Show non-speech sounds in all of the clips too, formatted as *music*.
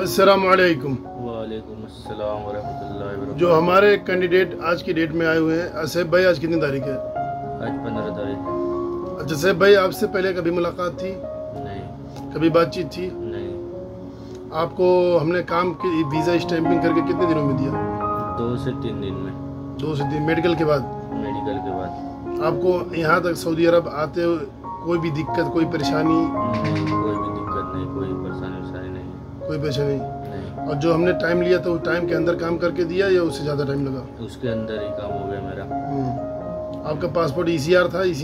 असलकुम जो हमारे कैंडिडेट आज की डेट में आए हुए हैं असैब भाई आज कितनी तारीख है? आज पंद्रह तारीख अच्छा सैब भाई आपसे पहले कभी मुलाकात थी? नहीं। कभी बातचीत थी? नहीं। आपको हमने काम की वीज़ा स्टैंपिंग करके कितने दिनों में दिया? दो से तीन दिन में। दो से तीन मेडिकल के बाद? मेडिकल के बाद। आपको यहाँ तक सऊदी अरब आते हुए कोई भी दिक्कत कोई परेशानी? कोई भी दिक्कत नहीं कोई परेशानी नहीं। कोई परेशानी नहीं। और जो हमने टाइम लिया था उस टाइम के अंदर काम करके दिया या उससे ज़्यादा टाइम लगा? उसके अंदर ही काम हो गया मेरा। हम्म। आपका पासपोर्ट ई था ई था? ए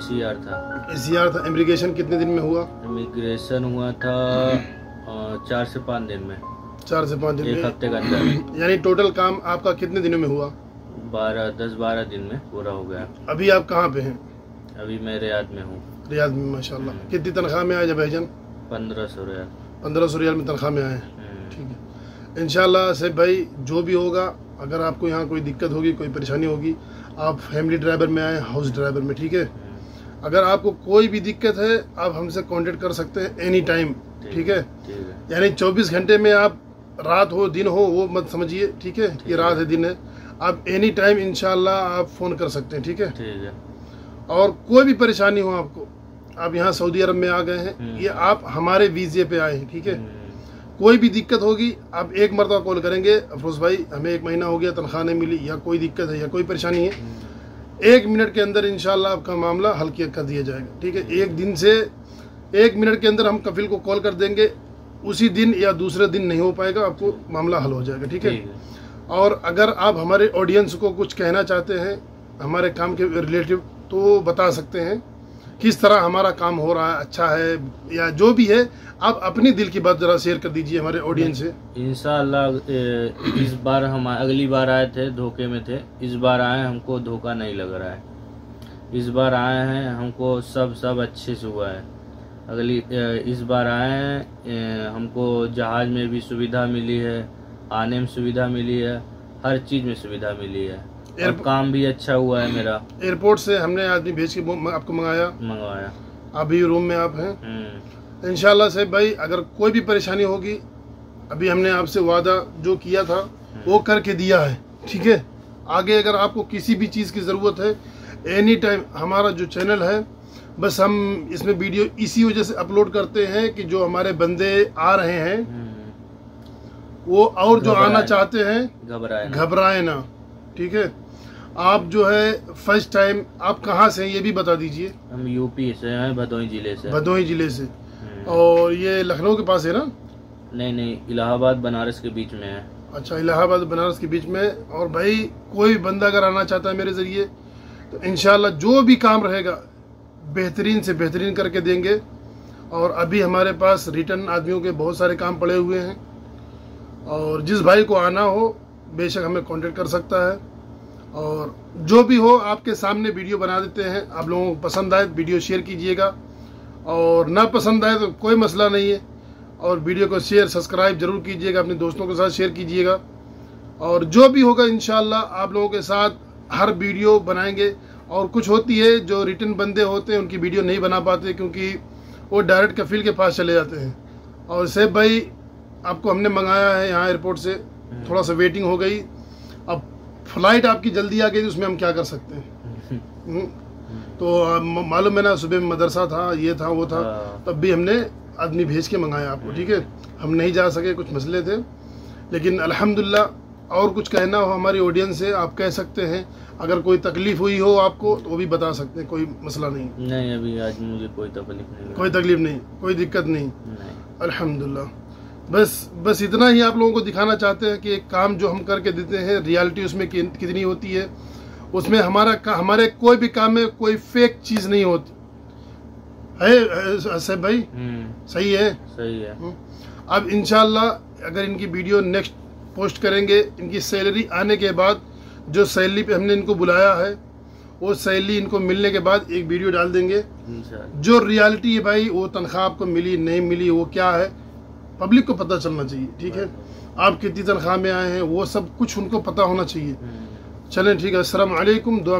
सी आर था। ई था। इमिग्रेशन कितने दिन में हुआ? इमिग्रेशन हुआ था चार से पाँच दिन में। चार से पाँच दिन एक हफ़्ते के अंदर। यानी टोटल काम आपका कितने दिनों में हुआ? बारह दस बारह दिन में पूरा हो गया। अभी आप कहाँ पे हैं? अभी मैं रियाद में हूँ। रियाद में माशाल्लाह। कितनी तनख्वाह में आए जब भाईजान पंद्रह सौ रियाल। पंद्रह सौ रियाल में तनख्वाह में आए हम्म, ठीक है। इंशाल्लाह से भाई जो भी होगा अगर आपको यहाँ कोई दिक्कत होगी कोई परेशानी होगी आप फैमिली ड्राइवर में आए हाउस ड्राइवर में ठीक है? हम्म, अगर आपको कोई भी दिक्कत है आप हमसे कांटेक्ट कर सकते हैं एनी टाइम ठीक है यानी 24 घंटे में आप रात हो दिन हो वो मत समझिए ठीक है? कि रात है दिन है। आप एनी टाइम इनशाला आप फ़ोन कर सकते हैं? ठीक है। और कोई भी परेशानी हो आपको आप यहाँ सऊदी अरब में आ गए हैं। हम्म। ये आप हमारे वीज़े पे आए हैं ठीक है? हम्म, कोई भी दिक्कत होगी आप एक मरतबा कॉल करेंगे अफरोज भाई हमें एक महीना हो गया तनख्वाह नहीं मिली या कोई दिक्कत है या कोई परेशानी है। एक मिनट के अंदर इंशाल्लाह आपका मामला हल किया कर दिया जाएगा ठीक है? एक दिन से एक मिनट के अंदर हम कफिल को कॉल कर देंगे उसी दिन या दूसरे दिन नहीं हो पाएगा आपको मामला हल हो जाएगा ठीक है। और अगर आप हमारे ऑडियंस को कुछ कहना चाहते हैं हमारे काम के रिलेटिव तो बता सकते हैं। किस तरह हमारा काम हो रहा है अच्छा है या जो भी है आप अपनी दिल की बात ज़रा शेयर कर दीजिए हमारे ऑडियंस से। इंशाल्लाह ए, इस बार हम अगली बार आए थे धोखे में थे इस बार आए हमको धोखा नहीं लग रहा है। इस बार आए हैं हमको सब सब अच्छे से हुआ है। अगली इस बार आए हैं हमको जहाज़ में भी सुविधा मिली है आने में सुविधा मिली है हर चीज़ में सुविधा मिली है। और काम भी अच्छा हुआ है मेरा। एयरपोर्ट से हमने आदमी भेज के आपको मंगाया। मंगवाया। अभी रूम में आप हैं। हम्म, इंशाल्लाह से भाई अगर कोई भी परेशानी होगी अभी हमने आपसे वादा जो किया था वो करके दिया है। ठीक है? आगे अगर आपको किसी भी चीज़ की ज़रूरत है एनी टाइम हमारा जो चैनल है बस हम इसमें वीडियो इसी वजह से अपलोड करते हैं कि जो हमारे बंदे आ रहे हैं हम्म, वो और जो आना चाहते हैं घबराए ना। ठीक है? आप जो है फ़र्स्ट टाइम आप कहाँ से हैं ये भी बता दीजिए। हम यूपी से हैं भदोही ज़िले से। भदोही ज़िले से। हम्म। और ये लखनऊ के पास है ना? नहीं नहीं इलाहाबाद बनारस के बीच में है। अच्छा इलाहाबाद बनारस के बीच में। और भाई कोई भी बंदा अगर आना चाहता है मेरे ज़रिए तो इंशाल्लाह जो भी काम रहेगा बेहतरीन से बेहतरीन करके देंगे। और अभी हमारे पास रिटर्न आदमियों के बहुत सारे काम पड़े हुए हैं। और जिस भाई को आना हो बेशक हमें कांटेक्ट कर सकता है। और जो भी हो, आपके सामने वीडियो बना देते हैं। आप लोगों को पसंद आए वीडियो शेयर कीजिएगा। और ना पसंद आए तो कोई मसला नहीं है। और वीडियो को शेयर सब्सक्राइब ज़रूर कीजिएगा। अपने दोस्तों के साथ शेयर कीजिएगा। और जो भी होगा इन आप लोगों के साथ हर वीडियो बनाएँगे। और कुछ होती है जो रिटर्न बंदे होते हैं, उनकी वीडियो नहीं बना पाते क्योंकि वो डायरेक्ट कफील के पास चले जाते हैं। और सैफ भाई, आपको हमने मंगाया है यहाँ एयरपोर्ट से। थोड़ा सा वेटिंग हो गई। अब फ़्लाइट आपकी जल्दी आ गई उसमें हम क्या कर सकते हैं? *laughs* हम्म। तो मालूम है ना सुबह में मदरसा था ये था वो था हाँ। तब भी हमने आदमी भेज के मंगाया आपको ठीक है? हम नहीं जा सके कुछ मसले थे। लेकिन अल्हम्दुलिल्लाह और कुछ कहना हो हमारी ऑडियंस से आप कह सकते हैं अगर कोई तकलीफ़ हुई हो आपको तो वो भी बता सकते हैं कोई मसला नहीं। नहीं अभी आज मुझे कोई तकलीफ़ नहीं कोई तकलीफ़ नहीं कोई दिक्कत नहीं। नहीं। अल्हम्दुलिल्लाह। बस बस इतना ही आप लोगों को दिखाना चाहते हैं कि एक काम जो हम करके देते हैं रियलिटी उसमें कितनी होती है। उसमें हमारा का, हमारे कोई भी काम में कोई फेक चीज़ नहीं होती। है भाई? हम्म, सही है? सही है। हम्म। अब इनशाला अगर इनकी वीडियो नेक्स्ट पोस्ट करेंगे इनकी सैलरी आने के बाद जो सैलरी पे हमने इनको बुलाया है वो सैलरी इनको मिलने के बाद एक वीडियो डाल देंगे। जो रियलिटी है भाई वो तनख्वाह आपको मिली नहीं मिली वो क्या है? पब्लिक को पता चलना चाहिए ठीक है? आप कितनी तनख्वाह में आए हैं वो सब कुछ उनको पता होना चाहिए। हम्म। चलें ठीक है असलम दुआ